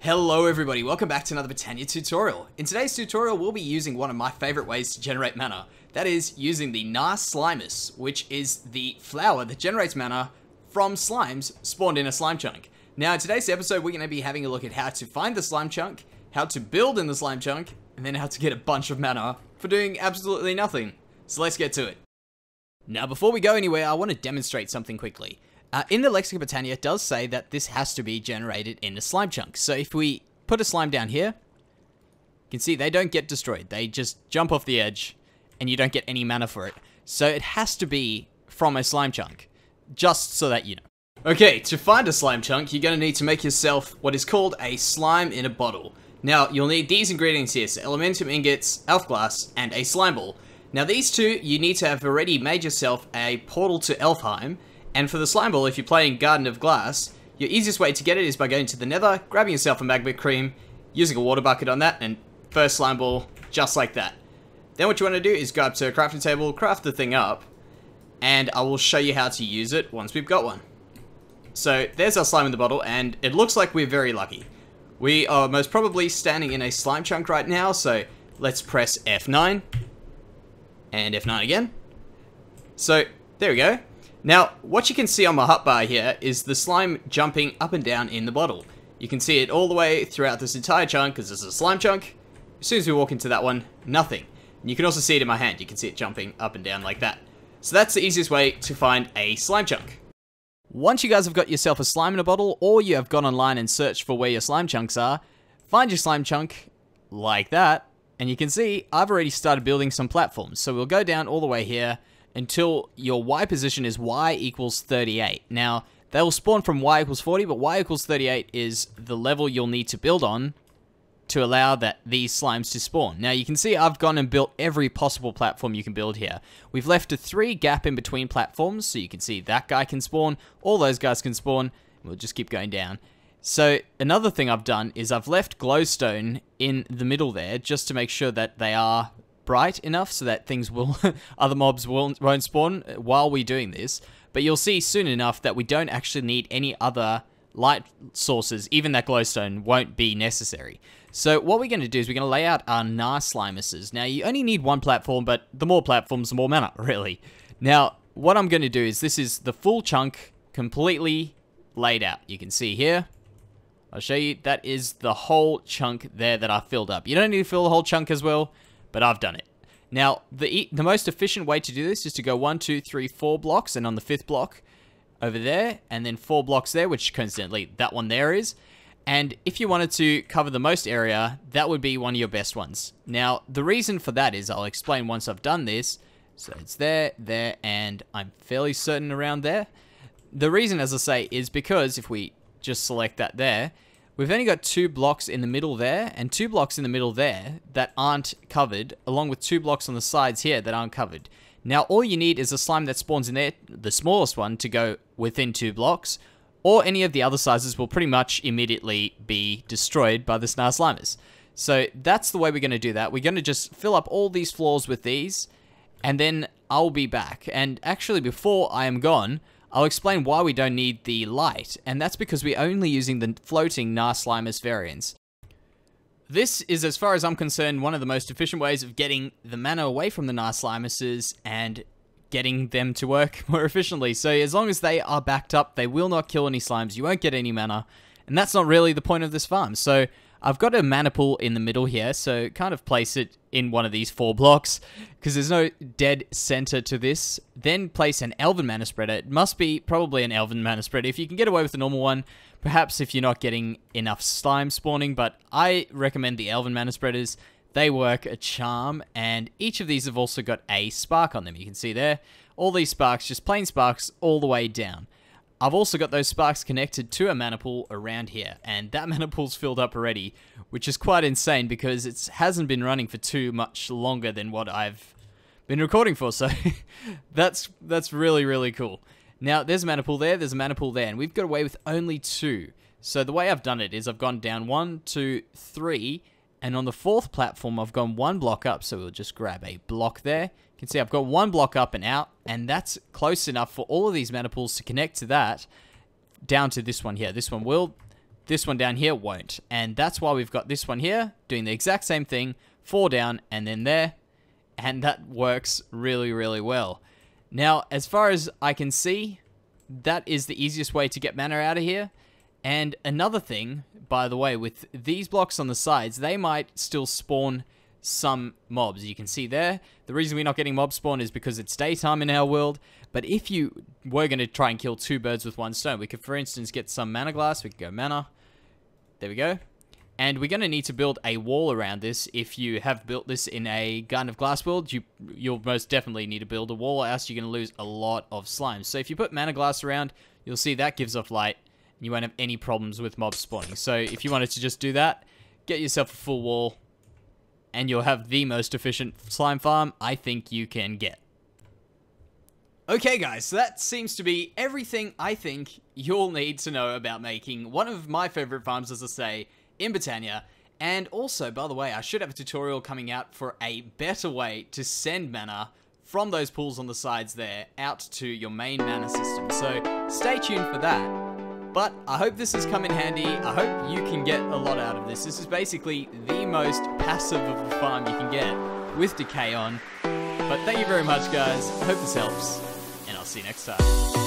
Hello everybody, welcome back to another Botania tutorial. In today's tutorial, we'll be using one of my favorite ways to generate mana. That is, using the Narslimmus, which is the flower that generates mana from slimes spawned in a slime chunk. Now, in today's episode, we're going to be having a look at how to find the slime chunk, how to build in the slime chunk, and then how to get a bunch of mana for doing absolutely nothing. So let's get to it. Now, before we go anywhere, I want to demonstrate something quickly. Uh, in the Lexica Botania, it does say that this has to be generated in a slime chunk. So if we put a slime down here, you can see they don't get destroyed. They just jump off the edge, and you don't get any mana for it. So it has to be from a slime chunk, just so that you know. Okay, to find a slime chunk, you're going to need to make yourself what is called a slime in a bottle. Now, you'll need these ingredients here, so Elementium ingots, elf glass, and a slime ball. Now these two, you need to have already made yourself a portal to Elfheim, and for the slime ball, if you're playing Garden of Glass, your easiest way to get it is by going to the nether, grabbing yourself a magma cream, using a water bucket on that, and first slime ball, just like that. Then what you want to do is go up to a crafting table, craft the thing up, and I will show you how to use it once we've got one. So there's our slime in the bottle, and it looks like we're very lucky. We are most probably standing in a slime chunk right now, so let's press F9, and F9 again. So, there we go. Now, what you can see on my hotbar here is the slime jumping up and down in the bottle. You can see it all the way throughout this entire chunk, because this is a slime chunk. As soon as we walk into that one, nothing. And you can also see it in my hand. You can see it jumping up and down like that. So that's the easiest way to find a slime chunk. Once you guys have got yourself a slime in a bottle, or you have gone online and searched for where your slime chunks are, find your slime chunk, like that, and you can see I've already started building some platforms. So we'll go down all the way here until your Y position is Y equals 38. Now, they will spawn from Y equals 40, but Y equals 38 is the level you'll need to build on to allow that these slimes to spawn. Now you can see I've gone and built every possible platform you can build here. We've left a three gap in between platforms, so you can see that guy can spawn, all those guys can spawn, we'll just keep going down. So another thing I've done is I've left glowstone in the middle there just to make sure that they are bright enough so that things will, other mobs won't, won't spawn while we're doing this. But you'll see soon enough that we don't actually need any other light sources, even that glowstone won't be necessary. So what we're going to do is we're going to lay out our Narslimmuses. Now, you only need one platform, but the more platforms, the more mana, really. Now, what I'm going to do is this is the full chunk completely laid out. You can see here. I'll show you. That is the whole chunk there that I filled up. You don't need to fill the whole chunk as well, but I've done it. Now, the, the most efficient way to do this is to go one, two, three, four blocks, and on the fifth block over there, and then four blocks there, which coincidentally that one there is. And if you wanted to cover the most area, that would be one of your best ones. Now, the reason for that is, I'll explain once I've done this. So it's there, there, and I'm fairly certain around there. The reason, as I say, is because if we just select that there, we've only got two blocks in the middle there, and two blocks in the middle there that aren't covered, along with two blocks on the sides here that aren't covered. Now, all you need is a slime that spawns in there, the smallest one, to go within two blocks, or any of the other sizes will pretty much immediately be destroyed by the Narslimmus. So that's the way we're going to do that. We're going to just fill up all these floors with these, and then I'll be back. And actually, before I am gone, I'll explain why we don't need the light, and that's because we're only using the floating Narslimmus variants. This is, as far as I'm concerned, one of the most efficient ways of getting the mana away from the Narslimmuses and getting them to work more efficiently. So as long as they are backed up, they will not kill any slimes, you won't get any mana, and that's not really the point of this farm. So I've got a mana pool in the middle here, so kind of place it in one of these four blocks, because there's no dead center to this. Then place an Elven Mana Spreader. It must be probably an Elven Mana Spreader. If you can get away with the normal one, perhaps if you're not getting enough slime spawning, but I recommend the Elven Mana Spreaders. They work a charm, and each of these have also got a spark on them. You can see there, all these sparks, just plain sparks all the way down. I've also got those sparks connected to a mana pool around here, and that mana pool's filled up already, which is quite insane because it hasn't been running for too much longer than what I've been recording for, so that's that's really, really cool. Now, there's a mana pool there, there's a mana pool there, and we've got away with only two. So the way I've done it is I've gone down one, two, three, and on the fourth platform, I've gone one block up, so we'll just grab a block there. You can see I've got one block up and out, and that's close enough for all of these mana pools to connect to that down to this one here. This one will this one down here won't. And that's why we've got this one here doing the exact same thing, four down and then there. And that works really, really well. Now, as far as I can see, that is the easiest way to get mana out of here. And another thing, by the way, with these blocks on the sides, they might still spawn some mobs. You can see there, the reason we're not getting mob spawn is because it's daytime in our world. But if you were going to try and kill two birds with one stone, we could, for instance, get some mana glass. We could go mana. There we go. And we're going to need to build a wall around this. If you have built this in a Garden of Glass world, you, you'll most definitely need to build a wall, or else you're going to lose a lot of slime. So if you put mana glass around, you'll see that gives off light, you won't have any problems with mob spawning. So if you wanted to just do that, get yourself a full wall, and you'll have the most efficient slime farm I think you can get. Okay guys, so that seems to be everything I think you'll need to know about making one of my favorite farms, as I say, in Botania. And also, by the way, I should have a tutorial coming out for a better way to send mana from those pools on the sides there out to your main mana system. So stay tuned for that. But I hope this has come in handy. I hope you can get a lot out of this. This is basically the most passive of a farm you can get with Decay on. But thank you very much, guys. Hope this helps, and I'll see you next time.